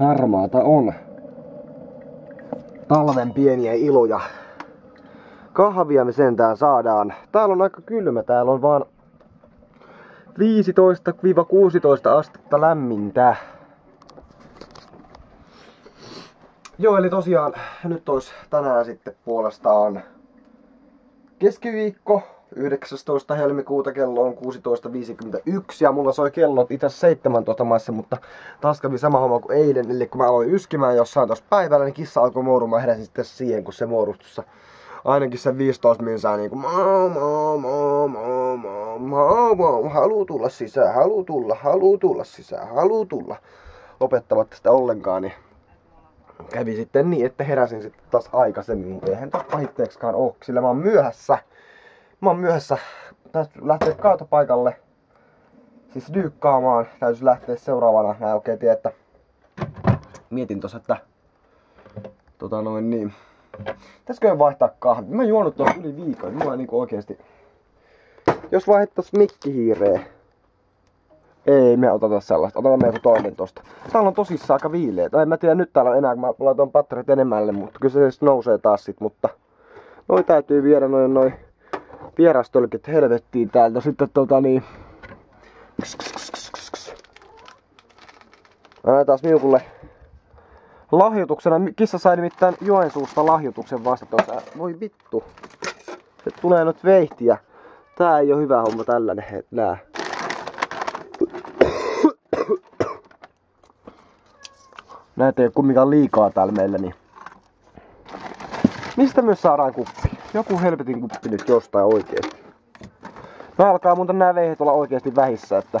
harmaata on. Talven pieniä iloja. Kahvia me sentään saadaan. Täällä on aika kylmä, täällä on vaan 15-16 astetta lämmintä. Joo, eli tosiaan nyt olisi tänään sitten puolestaan keskiviikko, 19. helmikuuta kello on 16.51 ja mulla soi kellot itse 17 maissa, mutta taas kävi sama homma kuin eilen, eli kun mä aloin yskimään jossain tuossa päivällä, niin kissa alkoi muorumaan, heräsin sitten siihen, kun se muorustussa ainakin se 15 minsää niinku haluu tulla sisään, haluu tulla, haluu tulla sisään, haluu tulla. Lopettavat sitä ollenkaan, niin kävi sitten niin, että heräsin sitten taas aikaisemmin. Eihän taas pahitteeksikaan oo, sillä mä oon myöhässä. Mä oon myöhässä. Täytyy lähteä kaatopaikalle. Siis dyykkaamaan. Täytyy lähteä seuraavana. Mä oikein tiedä, että... Mietin tossa, että... Tota noin niin. Pitäisikö vaihtaa kahvi? Mä juonut tuossa yli viikon. Mulla niinku oikeesti... Jos vaihdettaisiin mikkihiireen, ei me oteta sellaista. Otetaan meidän toinen tosta. Täällä on tosissaan aika viileä. Tai en mä tiedä nyt täällä on enää, kun mä laitan patterit enemmälle, mutta kyllä se nousee taas sit. Mutta noi täytyy viedä noin noin vierastölkit helvettiin täältä. Sitten tota niin... Annetaan Miukulle lahjoituksena. Kissa sai nimittäin Joensuusta lahjoituksen vasta tuossa. Voi vittu. Se tulee nyt veihtiä. Tää ei oo hyvä homma tällainen, nää. Näitä ei ole kumminkaan liikaa täällä meillä, niin... Mistä myös saadaan kuppi? Joku helvetin kuppi nyt jostain oikeesti. No alkaa muuten nää veihet olla oikeesti vähissä, että...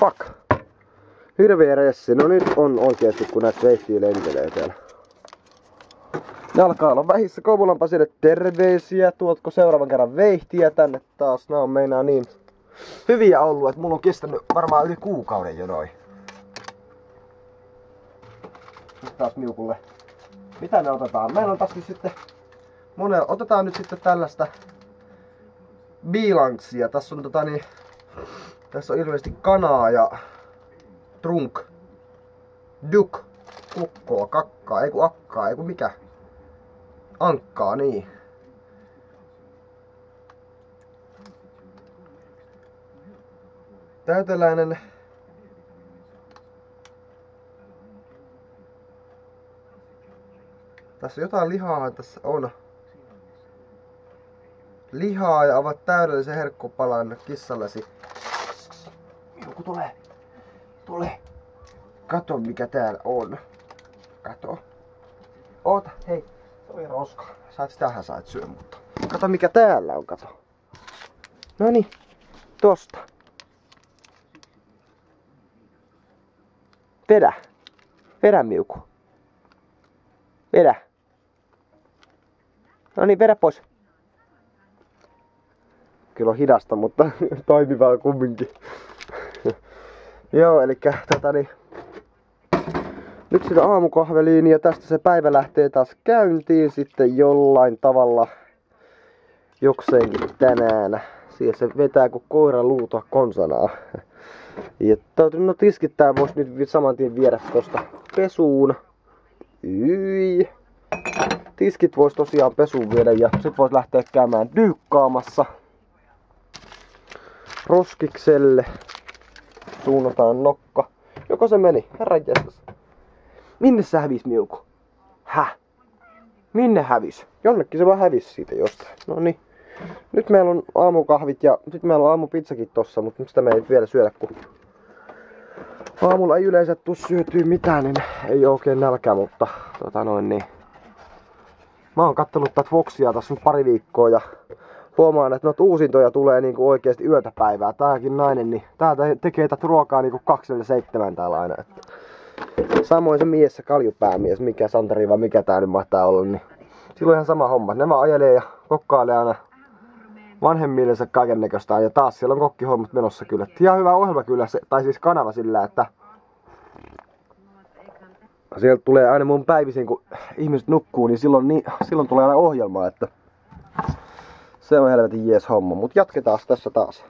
Fuck. Hirveä ressi. No nyt on oikeesti kun näitä veihtiä lentelee täällä. Ne alkaa olla vähissä. Kouvolanpa sille terveisiä. Tuotko seuraavan kerran veihtiä tänne taas? Nää on meinaa niin hyviä ollut, että mulla on kestänyt varmaan yli kuukauden jo noin. Nyt taas miukulle. Mitä ne otetaan? Meillä on taas nyt sitten... Mone, otetaan nyt sitten tällaista bilanssia. Tässä on tota niin... Tässä on ilmeisesti kanaa ja trunk, duk, kukkoa, kakkaa, ei ku akkaa, ei ku mikä. Ankkaa, niin. täyteläinen Tässä jotain lihaa tässä on. Lihaa ja ovat täydellisen herkkupalan kissallesi. Joku tulee. Tule. Kato mikä täällä on. Kato. Oota, hei. Oli roska. Saat sitähän saat syö, mutta. Kato mikä täällä on, kato. Noni. Tosta. Vedä. Vedä miuku. Vedä. No niin, vedä pois. Kyllä on hidasta, mutta toimivaa kumminkin. Joo, eli tota niin, nyt sitä aamukahveliin ja tästä se päivä lähtee taas käyntiin sitten jollain tavalla jokseenkin tänään. Siihen se vetää kuin koira luuta konsanaa. Ja no tiskit tää vois nyt saman tien viedä tosta pesuun. Yi. Tiskit vois tosiaan pesuun viedä ja sit vois lähteä käymään dyykkaamassa. Roskikselle. Suunnataan nokka. Joko se meni? Herran jästäs. Minne sä hävis miuku? Häh? Minne hävis? Jonnekin se vaan hävis siitä jostain. No niin. Nyt meillä on aamukahvit ja nyt meillä on aamupizzakin tossa, mutta sitä me ei vielä syödä, kun aamulla ei yleensä tuu syötyä mitään, niin ei oikein nälkää, mutta tota noin niin. Mä oon kattellut tätä Foxia tässä nyt pari viikkoa ja huomaan, että noita uusintoja tulee niinku oikeesti yötä päivää. Tääkin nainen, niin tää tekee tätä ruokaa niinku 27 täällä aina. Että. Samoin se mies, se kaljupäämies, mikä Santeri vai mikä tää nyt mahtaa olla, niin silloin ihan sama homma. Nämä ajelee ja kokkailee aina vanhemmillensa kaiken näköistä ja taas siellä on kokkihommat menossa kyllä. Ihan hyvä ohjelma kyllä, se, tai siis kanava sillä, että sieltä tulee aina mun päivisin, kun ihmiset nukkuu, niin silloin, niin, silloin tulee aina ohjelma, että se on helvetin jees homma. Mutta jatketaan tässä taas.